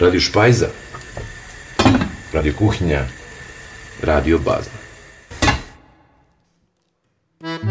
Radio Speise, Radio Kuchnia, Radio Bazna. thank you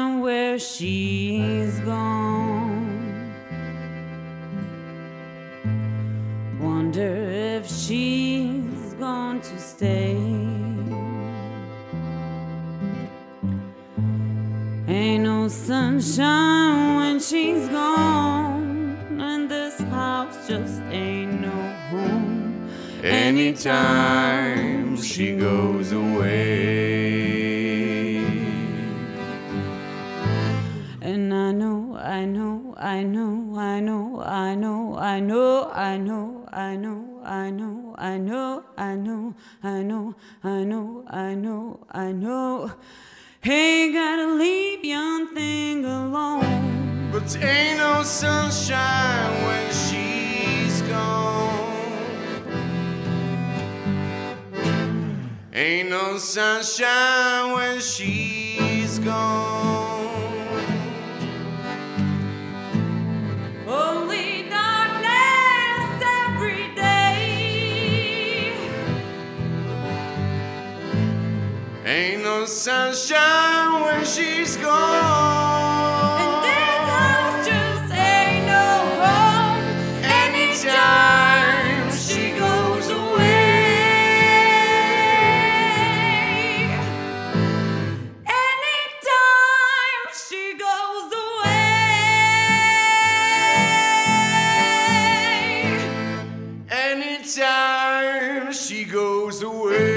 Time where she's gone. Wonder if she's going to stay. Ain't no sunshine when she's gone, and this house just ain't no home. anytime she goes away. Know, I know, I know, I know, I know, I know, I know, I know, I know, I know, I know, I know, I know, I know. Hey, gotta leave young thing alone. But ain't no sunshine when she's gone. Ain't no sunshine when she's gone. Ain't no sunshine when she's gone. And this house just ain't no home. Anytime she goes away. Anytime she goes away. Anytime she goes away.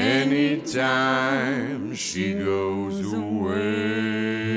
anytime she goes away.